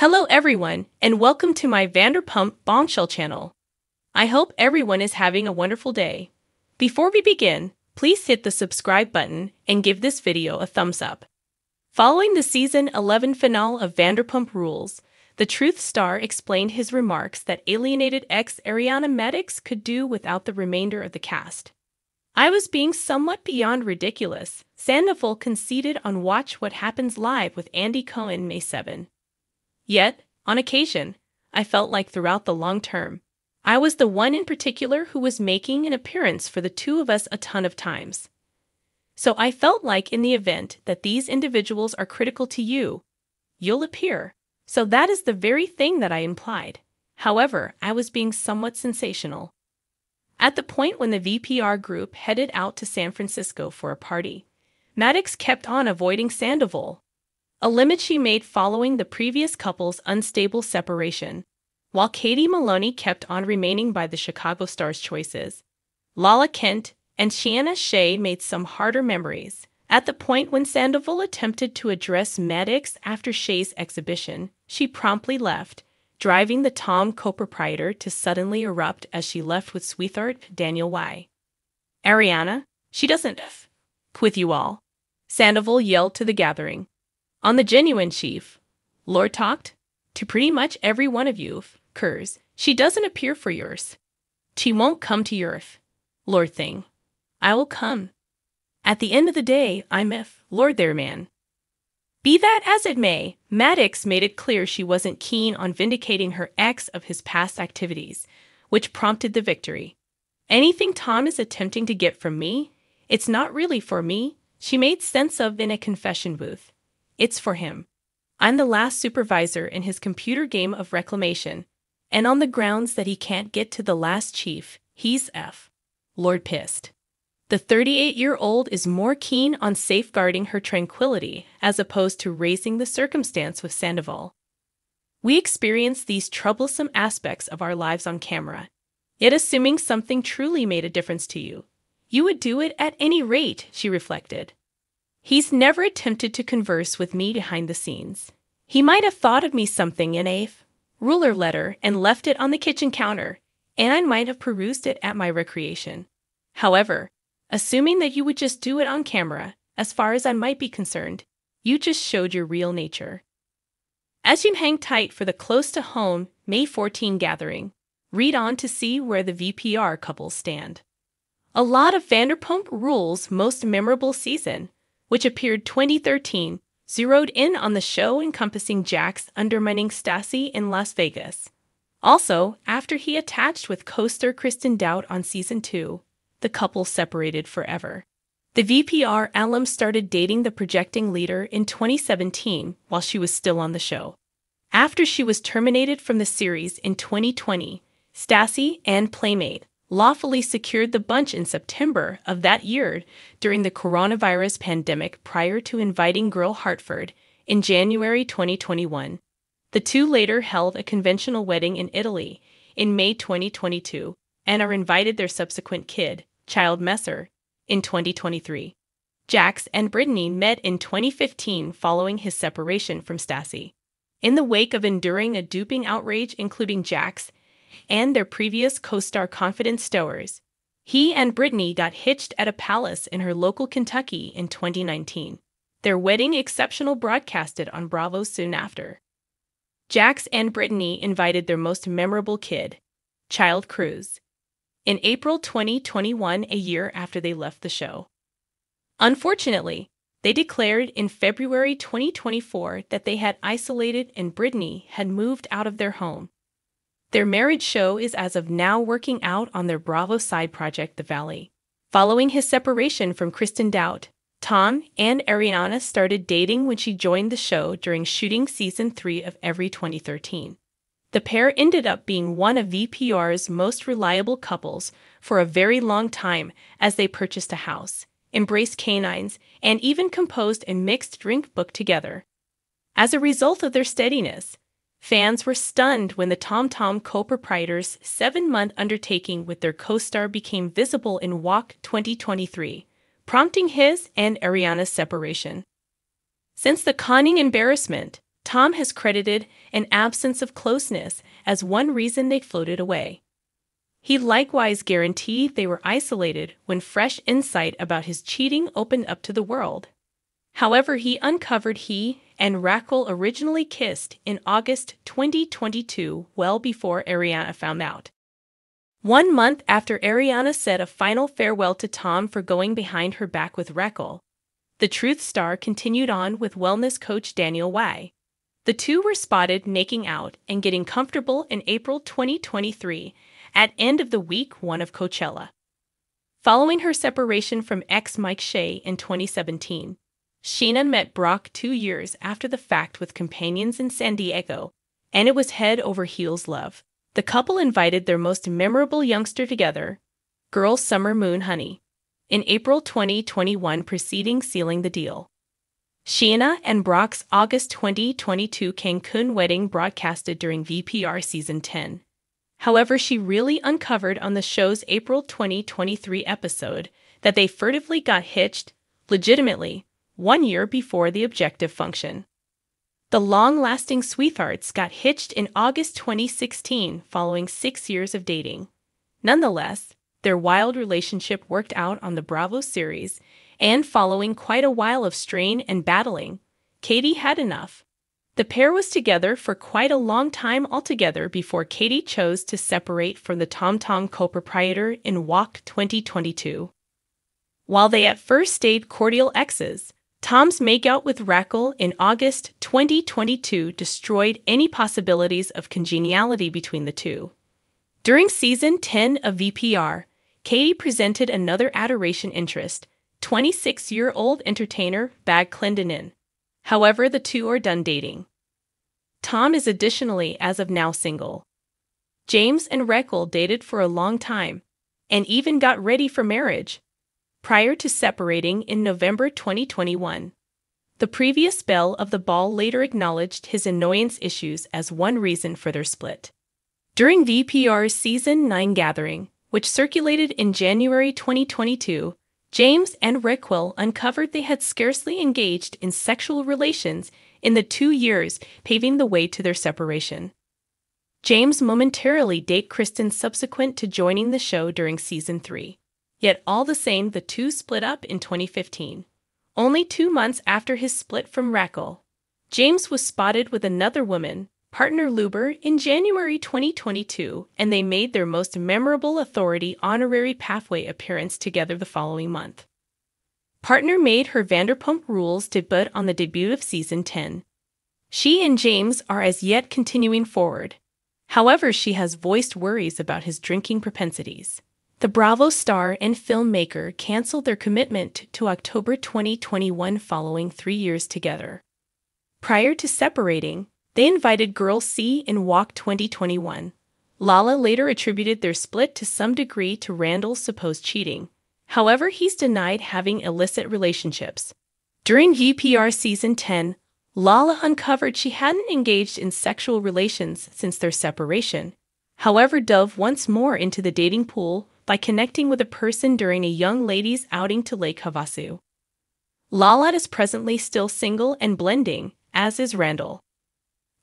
Hello, everyone, and welcome to my Vanderpump Bombshell channel. I hope everyone is having a wonderful day. Before we begin, please hit the subscribe button and give this video a thumbs up. Following the season 11 finale of Vanderpump Rules, the Truth Star explained his remarks that alienated ex Ariana Madix could do without the remainder of the cast. I was being somewhat beyond ridiculous. Sandoval conceded on Watch What Happens Live with Andy Cohen May 7. Yet, on occasion, I felt like throughout the long term, I was the one in particular who was making an appearance for the two of us a ton of times. So I felt like in the event that these individuals are critical to you, you'll appear. So that is the very thing that I implied. However, I was being somewhat sensational. At the point when the VPR group headed out to San Francisco for a party, Madix kept on avoiding Sandoval a limit she made following the previous couple's unstable separation, while Katie Maloney kept on remaining by the Chicago Stars choices. Lala Kent and Scheana Shay made some harder memories. At the point when Sandoval attempted to address Madix after Shay's exhibition, she promptly left, driving the Tom co-proprietor to suddenly erupt as she left with sweetheart Daniel Wai. Ariana, she doesn't f with you all. Sandoval yelled to the gathering. On the genuine chief, Lord talked to pretty much every one of you, curs. She doesn't appear for yours. She won't come to yours, Lord thing. I will come. At the end of the day, I'm if Lord there man. Be that as it may, Madix made it clear she wasn't keen on vindicating her ex of his past activities, which prompted the victory. Anything Tom is attempting to get from me, it's not really for me, she made sense of in a confession booth. It's for him. I'm the last supervisor in his computer game of reclamation, and on the grounds that he can't get to the last chief, he's F. Lord pissed. The 38 year old is more keen on safeguarding her tranquility as opposed to raising the circumstance with Sandoval. We experience these troublesome aspects of our lives on camera. Yet, assuming something truly made a difference to you, you would do it at any rate, she reflected. He's never attempted to converse with me behind the scenes. He might have thought of me something in a ruler letter and left it on the kitchen counter, and I might have perused it at my recreation. However, assuming that you would just do it on camera, as far as I might be concerned, you just showed your real nature. As you hang tight for the close to home May 14 gathering, read on to see where the VPR couples stand. A lot of Vanderpump Rules' most memorable season which appeared 2013, zeroed in on the show encompassing Jax undermining Stassi in Las Vegas. Also, after he attached with co-star Kristen Doute on season 2, the couple separated forever. The VPR alum started dating the projecting leader in 2017 while she was still on the show. After she was terminated from the series in 2020, Stassi and Playmate lawfully secured the bunch in September of that year during the coronavirus pandemic prior to inviting Girl Hartford in January 2021. The two later held a conventional wedding in Italy in May 2022 and are invited their subsequent kid, Child Messer, in 2023. Jax and Brittany met in 2015 following his separation from Stassi. In the wake of enduring a duping outrage including Jax and their previous co star Confidence Stowers. He and Brittany got hitched at a palace in her local Kentucky in 2019. Their wedding exceptional broadcasted on Bravo soon after. Jax and Brittany invited their most memorable kid, Child Cruz, in April 2021, a year after they left the show. Unfortunately, they declared in February 2024 that they had isolated and Brittany had moved out of their home their marriage show is as of now working out on their Bravo side project, The Valley. Following his separation from Kristen Doute, Tom and Ariana started dating when she joined the show during shooting season 3 of Every 2013. The pair ended up being one of VPR's most reliable couples for a very long time as they purchased a house, embraced canines, and even composed a mixed drink book together. As a result of their steadiness, Fans were stunned when the TomTom co proprietors' seven month undertaking with their co star became visible in Walk 2023, prompting his and Ariana's separation. Since the conning embarrassment, Tom has credited an absence of closeness as one reason they floated away. He likewise guaranteed they were isolated when fresh insight about his cheating opened up to the world. However, he uncovered he and Raquel originally kissed in August 2022, well before Ariana found out. One month after Ariana said a final farewell to Tom for going behind her back with Raquel, the Truth star continued on with wellness coach Daniel Wai. The two were spotted making out and getting comfortable in April 2023 at end of the week one of Coachella. Following her separation from ex Mike Shay in 2017, Scheana met Brock two years after the fact with companions in San Diego, and it was head over heels love. The couple invited their most memorable youngster together, girl Summer Moon Honey, in April 2021 preceding sealing the deal. Scheana and Brock's August 2022 Cancun wedding broadcasted during VPR Season 10. However, she really uncovered on the show's April 2023 episode that they furtively got hitched, legitimately, one year before the objective function. The long lasting sweethearts got hitched in August 2016 following six years of dating. Nonetheless, their wild relationship worked out on the Bravo series, and following quite a while of strain and battling, Katie had enough. The pair was together for quite a long time altogether before Katie chose to separate from the TomTom co proprietor in WOC 2022. While they at first stayed cordial exes, Tom's makeout with Raquel in August 2022 destroyed any possibilities of congeniality between the two. During season 10 of VPR, Katie presented another adoration interest, 26 year old entertainer Bag Clendenin. However, the two are done dating. Tom is additionally, as of now, single. James and Raquel dated for a long time and even got ready for marriage prior to separating in November 2021. The previous belle of the ball later acknowledged his annoyance issues as one reason for their split. During VPR's Season 9 gathering, which circulated in January 2022, James and Raquel uncovered they had scarcely engaged in sexual relations in the two years paving the way to their separation. James momentarily date Kristen subsequent to joining the show during season 3. Yet all the same, the two split up in 2015. Only two months after his split from Raquel, James was spotted with another woman, partner Lewber, in January 2022, and they made their most memorable authority honorary pathway appearance together the following month. Partner made her Vanderpump Rules debut on the debut of season 10. She and James are as yet continuing forward. However, she has voiced worries about his drinking propensities. The Bravo star and filmmaker canceled their commitment to October 2021 following three years together. Prior to separating, they invited Girl C in WOC 2021. Lala later attributed their split to some degree to Randall's supposed cheating. However, he's denied having illicit relationships. During VPR season 10, Lala uncovered she hadn't engaged in sexual relations since their separation. However, dove once more into the dating pool by connecting with a person during a young lady's outing to Lake Havasu. Lala is presently still single and blending, as is Randall.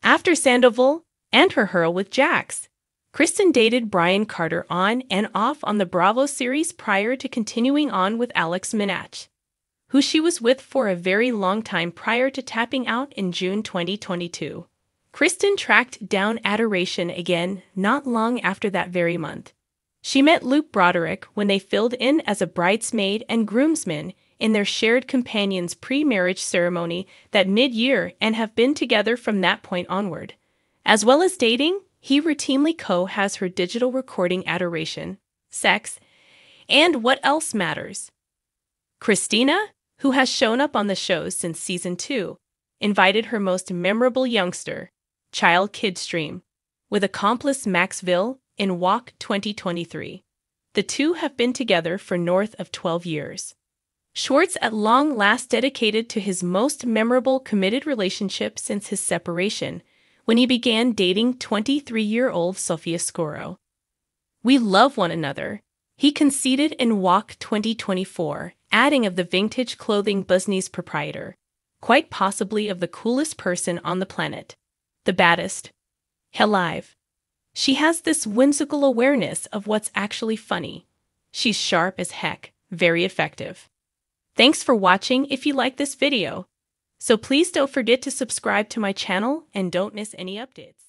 After Sandoval and her hurl with Jax, Kristen dated Brian Carter on and off on the Bravo series prior to continuing on with Alex Menache, who she was with for a very long time prior to tapping out in June 2022. Kristen tracked down Adoration again not long after that very month. She met Luke Broderick when they filled in as a bridesmaid and groomsman in their shared companion's pre marriage ceremony that mid year and have been together from that point onward. As well as dating, he routinely co has her digital recording adoration, sex, and what else matters. Christina, who has shown up on the show since season 2, invited her most memorable youngster, Child Kidstream, with accomplice Maxville in WOC 2023. The two have been together for north of 12 years. Schwartz at long last dedicated to his most memorable committed relationship since his separation, when he began dating 23 year old Sofia Skoro. We love one another, he conceded in WOC 2024, adding of the vintage clothing business proprietor. quite possibly of the coolest person on the planet, the baddest. Alive. She has this whimsical awareness of what's actually funny. She's sharp as heck, very effective. Thanks for watching if you like this video. So please don't forget to subscribe to my channel and don't miss any updates.